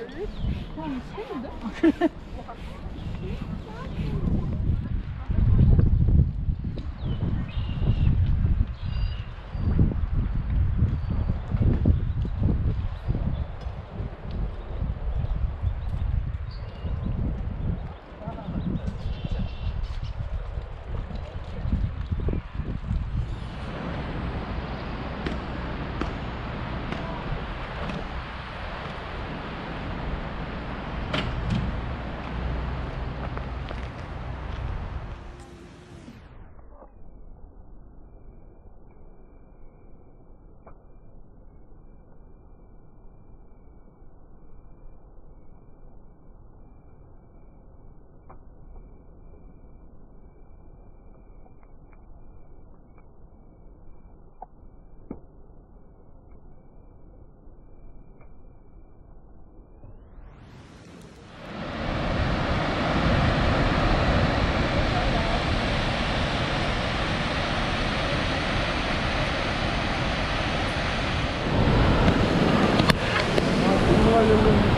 Ja, ich finde. Thank you.